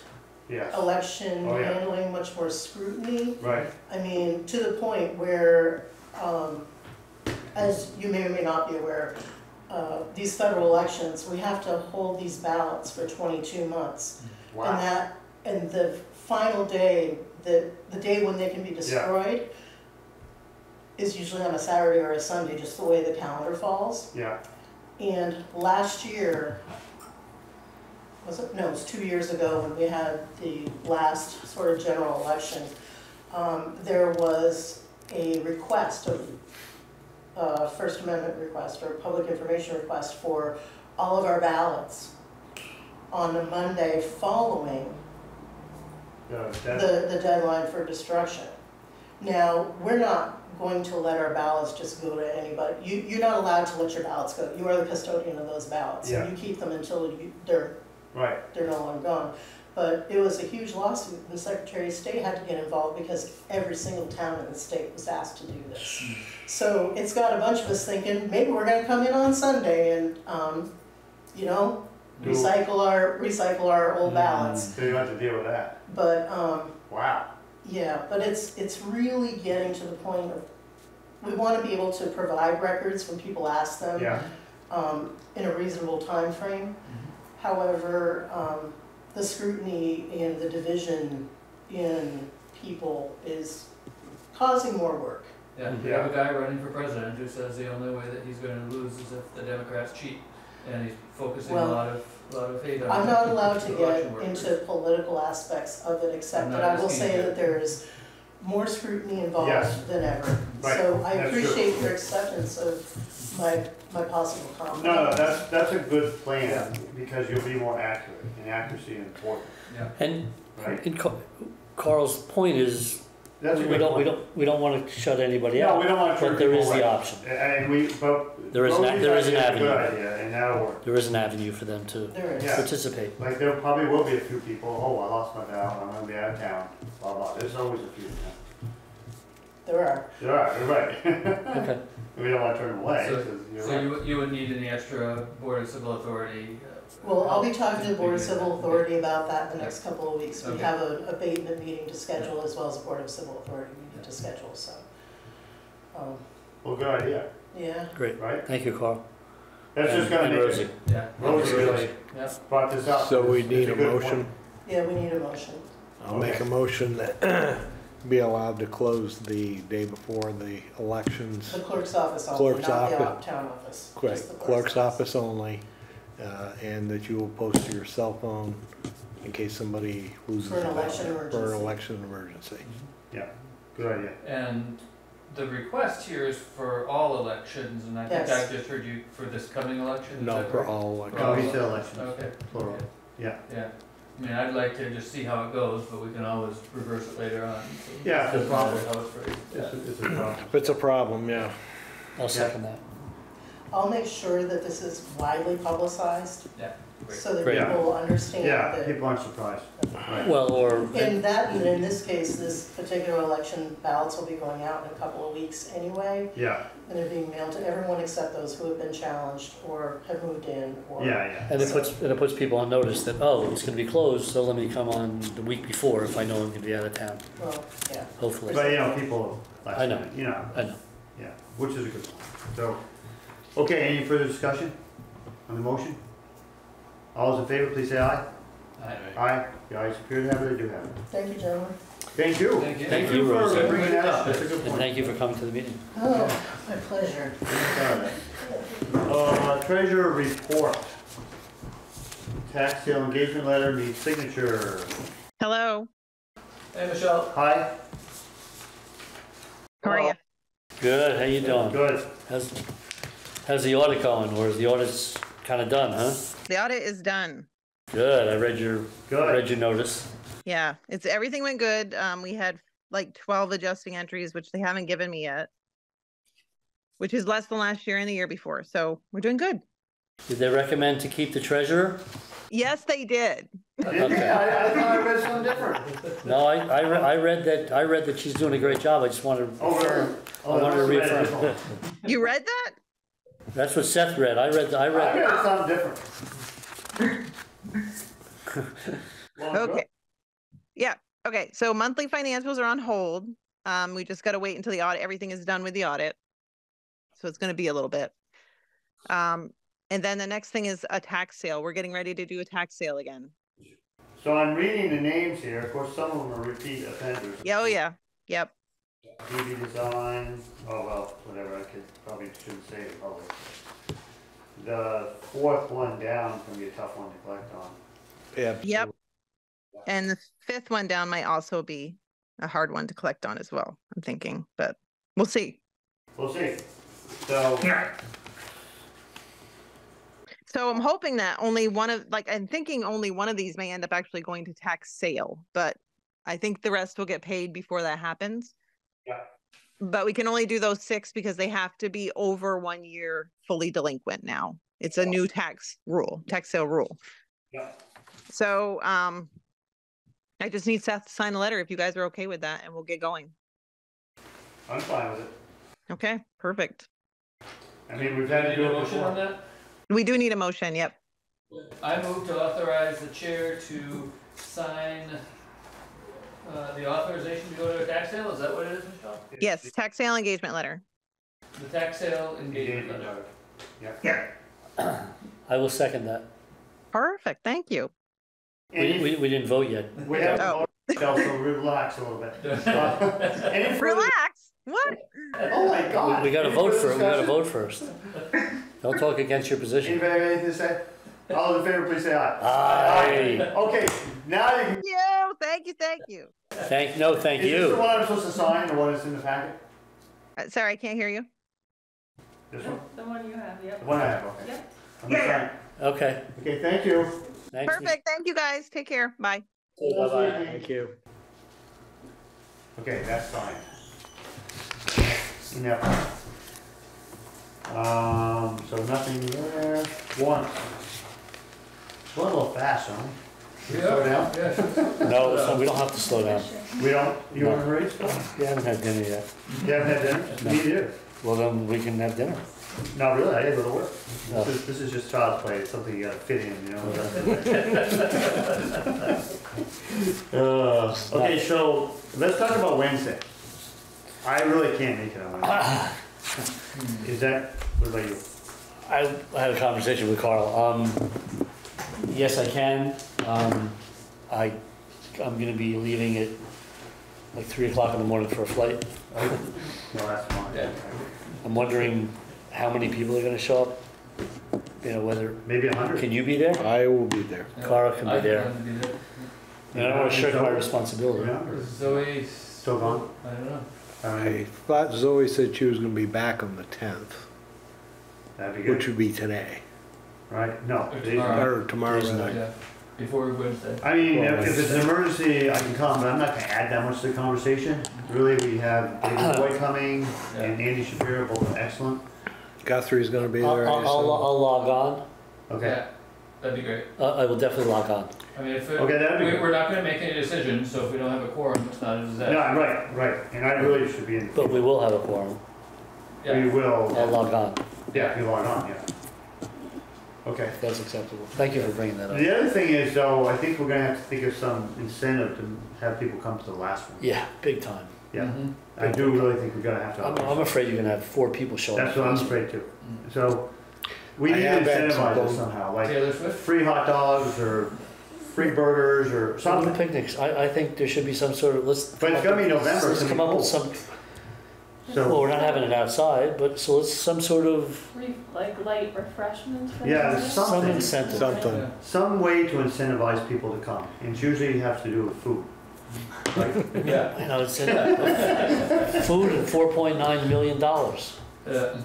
Yes, election Oh, yeah. handling, much more scrutiny. right, I mean, to the point where, um, as you may or may not be aware, uh, these federal elections, we have to hold these ballots for twenty-two months. And wow, that, and the final day, the, the day when they can be destroyed is usually on a Saturday or a Sunday, just the way the calendar falls. yeah, And last year, was it, no, it was two years ago when we had the last sort of general election, um, there was a request, a, uh First Amendment request or public information request for all of our ballots on the Monday following the, the, the deadline for destruction. Now, we're not going to let our ballots just go to anybody. You, you're not allowed to let your ballots go. You are the custodian of those ballots. Yeah. You keep them until you, they're, Right, they're no longer gone. But it was a huge lawsuit and the Secretary of State had to get involved because every single town in the state was asked to do this. So it's got a bunch of us thinking, maybe we're gonna come in on Sunday and, um, you know, Do- recycle our, recycle our old ballots. so you have to deal with that. But, um, Wow. yeah, but it's, it's really getting to the point of, we wanna be able to provide records when people ask them. Yeah, Um, in a reasonable time frame. However, um, the scrutiny and the division in people is causing more work. Yeah, you have a guy running for president who says the only way that he's gonna lose is if the Democrats cheat, and he's focusing a lot of, a lot of hate on. I'm not allowed to get election workers. into political aspects of it, except that I will say you. that there is more scrutiny Yes. involved than ever. Right, So I that's true. appreciate your acceptance of my, my possible comment. no, no, that's, that's a good plan, because you'll be more accurate, and accuracy is important, And, right? and Ca- Carl's point is, That's a we good don't, we point. don't, we don't wanna shut anybody No, we out, don't wanna turn but there is people the away. option. And we, but. There is an- Rosie's there is an idea a avenue. Good idea, and that'll work. There is an avenue for them to There is. Yeah. participate. Like, there probably will be a few people, oh, I lost my ballot, I'm gonna be out of town, blah, blah, there's always a few, yeah. There are. There are, right, you're right. [LAUGHS] Okay, We don't wanna turn them away, So- you're So you, would- you would need an extra Board of Civil Authority? uh, Well, I'll be talking to the Board of Civil that- Authority about that in the next couple of weeks. We Okay. have an abatement meeting to schedule as well as a Board of Civil Authority meeting to schedule, so. um, Well, good idea, Yeah, great. right? Thank you, Carl. That's just And- gonna and make Rosie. Yeah. Rosie really Yeah. brought this up. So we It's- need it's a good point. motion. yeah, we need a motion. I'll make a motion that [CLEARS THROAT] be allowed to close the day before the elections. The clerk's office only, Clerk's not the office. op- town office. Quick, just the clerk's office only, uh, and that you will post to your cell phone in case somebody loses For an their ballot. election For an emergency. election emergency. Good idea. And the request here is for all elections, and I think Yes. I've just heard you for this coming election, is No, that for correct? all For elections. all No, elections. elections, Okay. plural. okay. Yeah. Yeah, I mean, I'd like to just see how it goes, but we can always reverse it later on. so it Yeah, doesn't problem. matter how it's phrased. It's a, it's a problem. It's a problem, yeah. I'll second that. I'll make sure that this is widely publicized. Yeah, great. So that Great. people will understand Yeah, that. people aren't surprised. Right. Well, or, In that, and in this case, this particular election ballots will be going out in a couple of weeks anyway. Yeah, And they're being mailed to everyone except those who have been challenged or have moved in or. yeah, yeah. and it puts, and it puts people on notice that, oh, it's gonna be closed, so let me come on the week before if I know I'm gonna be out of town, Well, yeah. hopefully. But, you know, people, last I know. minute, you know, I know. yeah, which is a good point. So, okay, any further discussion on the motion? All those in favor, please say aye. Aye. Aye, the ayes appear to have it, they do have it. Thank you, gentlemen. Thank you. Thank you. Thank you, for Rosie. bringing that up, that's a good And point. thank you for coming to the meeting. Oh, my pleasure. Uh, treasurer report. Tax sale engagement letter needs signature. Hello, Hey, Michelle. Hi? how are you? Good, how you doing? Good. How's, how's the audit going, or is the audit's kinda done, huh? The audit is done. Good, I read your, Good. I read your notice. Yeah, it's, everything went good. Um, we had like twelve adjusting entries, which they haven't given me yet. Which is less than last year and the year before, so we're doing good. Did they recommend to keep the treasurer? Yes, they did. Okay. they? I, I thought I read something different. [LAUGHS] No, I, I, re- I read that, I read that she's doing a great job, I just wanted to Oh, really? affirm. I Oh, wanted to I reaffirm. [LAUGHS] You read that? That's what Seth read, I read, I I read, read something different. [LAUGHS] Okay. Yeah, okay, so monthly financials are on hold. Um, we just gotta wait until the audit, everything is done with the audit. So it's gonna be a little bit. Um, and then the next thing is a tax sale. We're getting ready to do a tax sale again. So I'm reading the names here, of course, some of them are repeat offenders. Yeah, oh yeah, yep. DB Design, oh well, whatever, I could, probably shouldn't say it public. The fourth one down can be a tough one to collect on. Yeah. Yep. And the fifth one down might also be a hard one to collect on as well, I'm thinking, but we'll see. We'll see. So, So I'm hoping that only one of, like, I'm thinking only one of these may end up actually going to tax sale, but I think the rest will get paid before that happens. Yeah. But we can only do those six because they have to be over one year fully delinquent now. It's a new tax rule, tax sale rule. Yeah. So, um, I just need Seth to sign a letter if you guys are okay with that and we'll get going. I'm fine with it. Okay, perfect. I mean, we've had you to do a it motion on before. that? We do need a motion, yep. I move to authorize the chair to sign uh, the authorization to go to a tax sale, is that what it is, Michelle? Yes, tax sale engagement letter. The tax sale engagement Engagement letter. letter. Yeah. [CLEARS THROAT] I will second that. Perfect, thank you. We, we, we didn't vote yet. We have to Oh. vote, so relax a little bit. [LAUGHS] Uh, Any further- Relax, what? Oh my God. We we gotta Any vote further for, we gotta discussion? vote [LAUGHS] first. Don't talk against your position. Anybody have anything to say? [LAUGHS] All those in favor, please say aye. Aye. Okay, now you can. Thank you, thank you, thank you. Thank, no, thank Is this the you. one I'm supposed to sign, the one that's in the packet? Uh, Sorry, I can't hear you. This one? The one you have, yep. The one I have, okay. Yep. I'm gonna sign. Okay, Okay, thank you. thanks. Perfect, thank you guys, take care, bye. Bye-bye. Thank you. Okay, that's fine. Yep. Um, so nothing there. One. Going a little fast, huh? Should we slow down? Yeah. No, so we don't have to slow down. We don't, you want to hurry? We haven't had dinner yet. You haven't had dinner? Me either. Well, then we can have dinner. Not really, I gotta go to work. No. This is, this is just child's play, it's something you gotta fit in, you know? [LAUGHS] Uh, okay, so let's talk about Wednesday. I really can't make it on Wednesday. [SIGHS] Is that, what about you? I I had a conversation with Carl. Um, yes, I can. Um, I, I'm gonna be leaving at like three o'clock in the morning for a flight. [LAUGHS] No, that's fine. Yeah. I'm wondering how many people are gonna show up? You know, whether, Maybe a hundred? can you be there? I will be there. Carl can I be there. be there. And I don't wanna shirk my responsibility. Yeah, or Zoe. Still gone? I don't know. I I thought Zoe said she was gonna be back on the tenth, that'd be which good, would be today, right? No. Or today's tomorrow. not. or tomorrow Today's night. Yeah, before Wednesday. I mean, Well, if if it's an emergency, I can come, but I'm not gonna add that much to the conversation. Really, we have David [COUGHS] Boyd coming and Andy Shapiro, both excellent. Guthrie's gonna be I'll, there. I'll, I I'll assume. I'll log on. Okay, Yeah, That'd be great. Uh, I will definitely log on. I mean, if, it- Okay, that'd be we- good. we're not gonna make any decisions, so if we don't have a quorum, it's not a no, disaster. right, right, and I really should be in. But we will have a quorum. We Yeah, I'll will, log on. yeah, you log on, yeah. Okay. if That's acceptable. Thank you for bringing that up. The other thing is though, I think we're gonna have to think of some incentive to have people come to the last one. Yeah, big time. Yeah, Mhm. I do really think we're gonna have to. I'm, I'm afraid you're gonna have four people show up. That's what I'm afraid too. So, we I need to have had some incentivize it phone- somehow, like Taylor Swift? free hot dogs or free burgers or Some something. picnics, I, I think there should be some sort of, let's. But it's gonna be November, Let's come gonna up be with some, well, we're not having it outside, but so let's, some sort of, Free, like light refreshments for Yeah, the there's some Something. incentive. Something. Some way to incentivize people to come, and it's usually has to do with food. Right? [LAUGHS] Yeah, You know, it's, in- food and four point nine million dollars. yeah.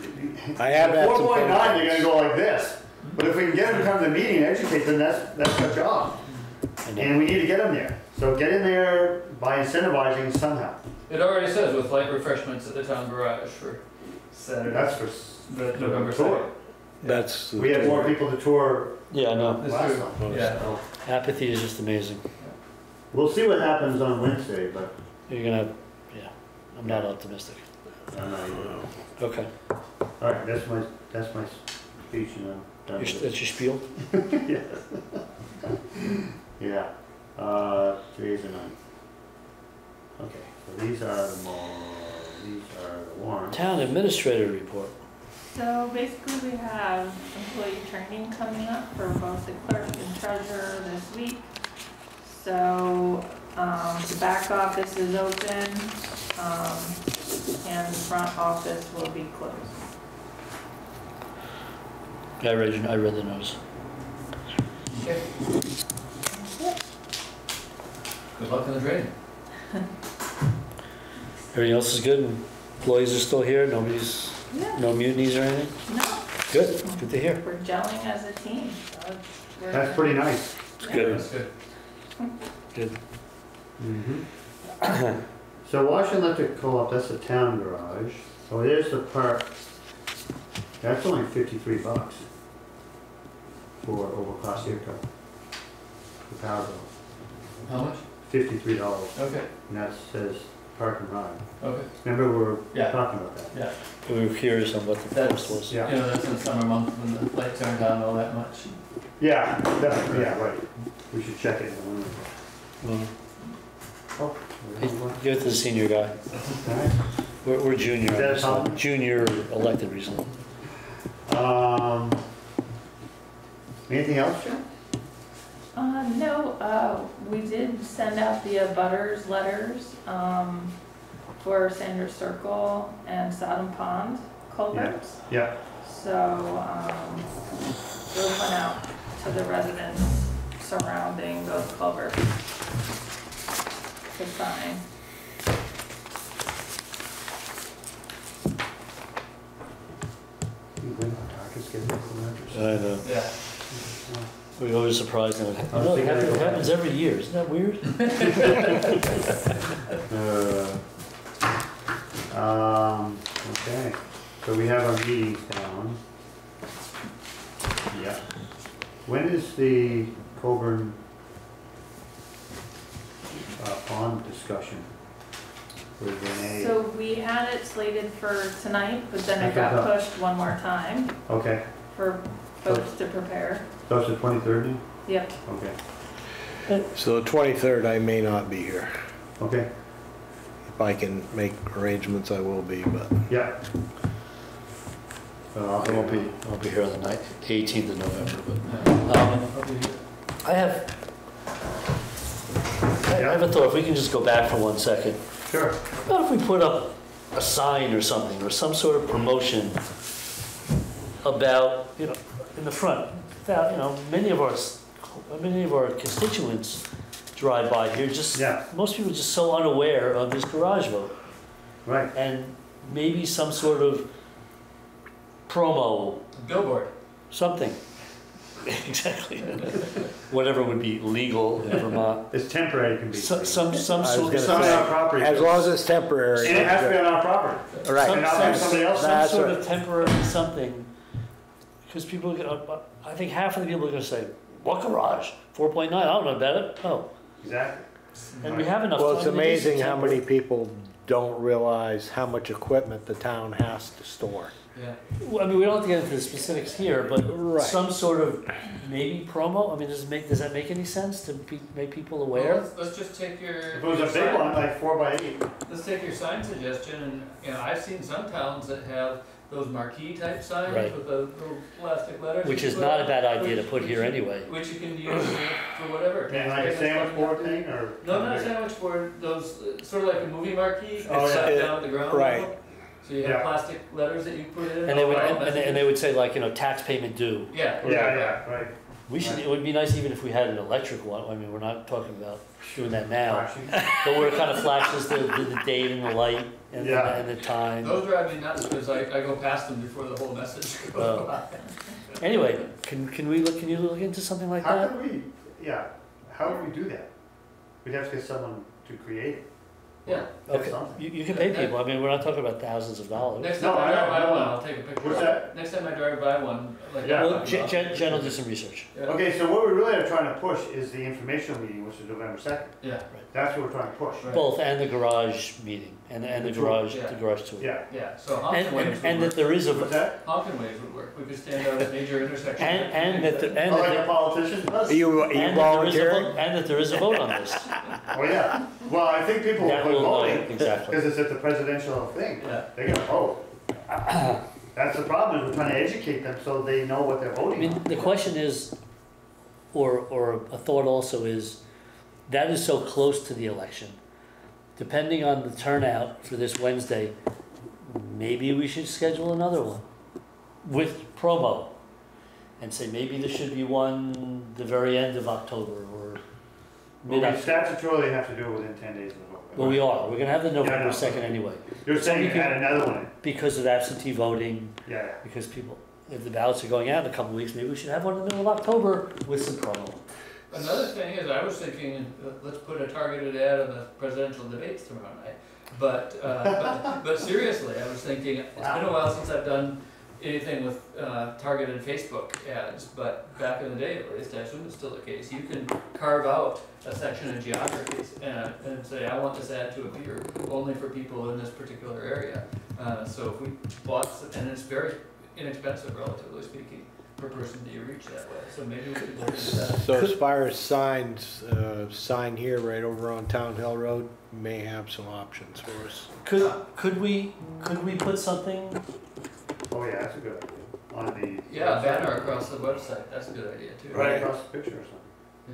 [LAUGHS] I have had Four some. point nine, phone they're gonna go like this, but if we can get them to come to the meeting and educate them, that's, that's our job. And we need to get them there, so get in there by incentivizing somehow, It already says with light refreshments at the town garage for Saturday, that's for, s- the November tour. second. That's. we had more people to tour Yeah, I know. That's last true. time. Yeah. So, Apathy is just amazing. We'll see what happens on Wednesday, but You're gonna, yeah, I'm not optimistic. I'm not either. Okay, All right, that's my, that's my speech and I'm done Your- with that's your spiel? [LAUGHS] it. [LAUGHS] Yeah, uh, today's the ninth. Okay, so these are the more, these are the warrants. Town administrator report. So basically, we have employee training coming up for both the clerk and treasurer this week. So, um, the back office is open, um, and the front office will be closed. I read, I read the notice. Okay. Good luck in the training. [LAUGHS] Everything else is good? And employees are still here? Nobody's, Yeah. no mutinies or anything? No, Good, good to hear. we're gelling as a team, so we're. That's pretty nice. Yeah. Good. That's good. Good. Mm-hmm. So Washington Electric Co-op, that's a town garage. Oh, there's the park. That's only fifty-three bucks for overclass air cover. The power bill, How much? fifty-three dollars, Okay, and that says park and ride. okay, Remember, we were Yeah. talking about that? yeah. We were curious on what the That's, cost was. you Yeah. know, that's in summer months when the lights aren't on all that much. Yeah, definitely, yeah, right. We should check it. Well, Oh. hey, Give it to the senior guy. Alright. We're, we're junior, Is that a on this junior elected recently. Um, anything else, Jen? Uh, no, uh, we did send out the abutters letters, um, for Sanders Circle and Sodom Pond culverts. Yeah. So, um, those went out to the residents surrounding those culverts to sign. You good? Marcus, get this one I know. Yeah. We're always surprised when it I was happens. No, it happens, it it happens every year. Isn't that weird? [LAUGHS] Uh, Um, okay, so we have our meetings down. Yeah. When is the Coburn uh, pond discussion? With Renee? So we had it slated for tonight, but then it Okay, got pushed one more time Okay, for folks to prepare. So it's the twenty-third now? Yep. Okay, So the twenty-third, I may not be here. okay, If I can make arrangements, I will be, but yeah. So I'll I won't be, I won't be here on the night, eighteenth of November, but, um, I have, I I have a thought, if we can just go back for one second. Sure, What if we put up a sign or something, or some sort of promotion about, you know, in the front? That, you know, many of our, many of our constituents drive by here, just, Yeah. most people are just so unaware of this garage vote. right, And maybe some sort of promo, Billboard. something. [LAUGHS] Exactly. [LAUGHS] Whatever would be legal in Vermont. it's temporary, it can be. Some, some, some was sort, gonna Some some, on our property. as long as it's temporary. And it has to be on our property. Right. some, And I'll some, somebody else- some That's sort right. of temporary something. Because people, are gonna- uh, uh, I think half of the people are gonna say, what garage? Four point nine, I don't know about it. Oh, Exactly. and we have enough. Well, it's time to do amazing how many people don't realize how much equipment the town has to store. Yeah. Well, I mean, we don't have to get into the specifics here, but Right. some sort of maybe promo, I mean, does it make, does that make any sense to be, make people Well, aware? let's, let's just take your. If it was a big sign- one, like four by eight, Let's take your sign suggestion and, you know, I've seen some towns that have those marquee type signs Right. with the little plastic letters. Which you is put not a up, bad idea to which- put here which- anyway. Which you can use for for whatever. and like a sandwich board thing, or? No, not a sandwich board, those, uh, sort of like a movie marquee, Oh, yeah. set down at the ground Right. level. So you Yeah. have plastic letters that you put in. And they would, all and they, and they would say like, you know, tax payment due. Yeah. Yeah, yeah, right. We should, it would be nice even if we had an electric one, I mean, we're not talking about doing that now. But where it kind of flashes the, the, the date and the light and the, Yeah. and the time. Those drive me nuts because I, I go past them before the whole message [LAUGHS] goes Oh. by. Anyway, can, can we look, can you look into something like How that? could we, yeah, how would we do that? We'd have to get someone to create it. Yeah. Get Okay, something. you, you can pay people, I mean, we're not talking about thousands of dollars. Next No, time I I drive know, by I know. one, I'll take a picture. What's that? Next time I drive by one, like. Yeah. I'm Well, Jen. Jen, Jen will do some research. Yeah. Okay, so what we really are trying to push is the informational meeting, which is November second. Yeah, That's what we're trying to push. Right. Both, and the garage meeting, and, and the The tour, garage, yeah. the garage tour. Yeah. yeah, so And, Honkin waves and, would and that work. there is a, What's that? Honkin waves would work. We could stand out at major intersections. and, and that, the- and Oh, that, like a there- politician does? Are you, are you and that there is a vote, volunteering? and that there is a vote on this. Oh, yeah. Well, I think people That will uh, will know, vote exactly. because it's at the presidential thing. Yeah. They're gonna vote. [CLEARS THROAT] That's the problem, is we're trying to educate them so they know what they're I voting mean, on. the question is, or, or a thought also is, that is so close to the election. Depending on the turnout for this Wednesday, maybe we should schedule another one with promo. And say maybe there should be one the very end of October or Well, we mid, statutorily have to do it within ten days of the vote. Well, we are, we're gonna have the November know. second anyway. You're saying we you can- add another one? Because of absentee voting, Yeah, because people, if the ballots are going out in a couple of weeks, maybe we should have one in the middle of October with some promo. Another thing is, I was thinking, uh, let's put a targeted ad on the presidential debates tomorrow night. But, uh, [LAUGHS] but, but seriously, I was thinking, it's been a while since I've done anything with, uh, targeted Facebook ads, but back in the day at least, I assume it's still the case, you can carve out a section of geographies and, and say, I want this ad to appear only for people in this particular area. Uh, so if we bought, and it's very inexpensive relatively speaking, per person that you reach that way, so maybe we could look into that. So as far as signs, uh, sign here right over on Town Hill Road may have some options for us. Could, could we, could we put something, Oh, yeah, that's a good idea. On the. Yeah, banner across the website, that's a good idea too. Right across the picture or something.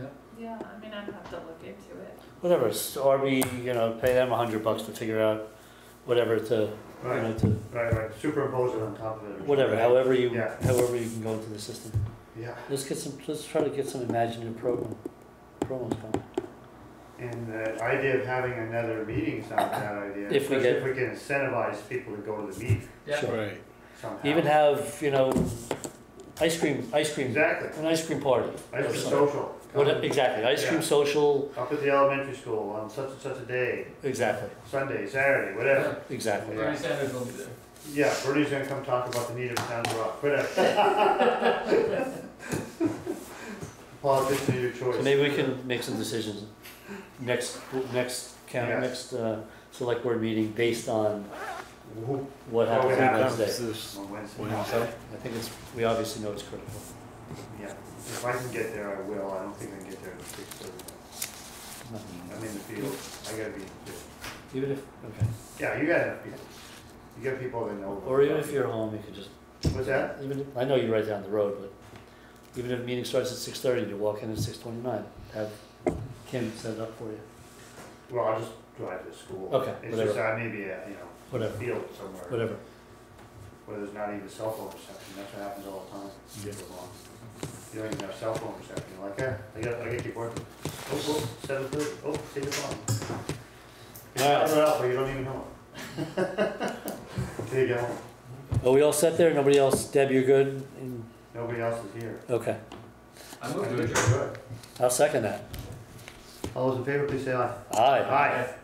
Yeah, Yeah, I mean, I'd have to look into it. whatever, s- or we, you know, pay them a hundred bucks to figure out whatever to, you know, Right, to, right, right, superimpose it on top of it. or whatever, something. however you, Yeah. however you can go into the system. Yeah, Let's get some, let's try to get some imaginative program, promos going. and the idea of having another meeting is not a bad idea. If we especially get- If we can incentivize people to go to the meeting Yeah. Sure. Right. Somehow. Even have, you know, ice cream, ice cream, Exactly, an ice cream party. ice or cream something. social. What, exactly, ice cream Yeah. social, Up at the elementary school on such and such a day, exactly, Sunday, Saturday, whatever. exactly. Bernie Sanders will be there. Yeah, Bernie's gonna come talk about the need of town rock, whatever. [LAUGHS] Politics are your choice. So maybe we can make some decisions next, next county, Yeah. next, uh, select board meeting based on Who- what happens on Wednesday. On Wednesday. I think it's, we obviously know it's critical. Yeah, if I can get there, I will, I don't think I can get there at six thirty. I'm in the field, I gotta be in the field. Even if, okay, Yeah, you got enough people. You got people that know. or even if you're home, you could just, What's that? even, I know you're right down the road, but even if the meeting starts at six thirty, you walk in at six twenty-nine, have Kim set it up for you, Well, I'll just drive to school. Okay, It's whatever. just, I may be you know, whatever, field somewhere. whatever. Where there's not even cell phone reception, that's what happens all the time. Yeah. Go along. You don't even have cell phone reception, you're like, yeah, I got, I gotta keep working. Oh, oh, seven thirty, oh, take your phone. It's All right. covered up, but you don't even know [LAUGHS] it. Till you get home, Are we all set there? Nobody else? Deb, you're good? And- nobody else is here. Okay, I I moved to think adjourn. you're good. I'll second that. All those in favor, please say aye. Aye. Aye.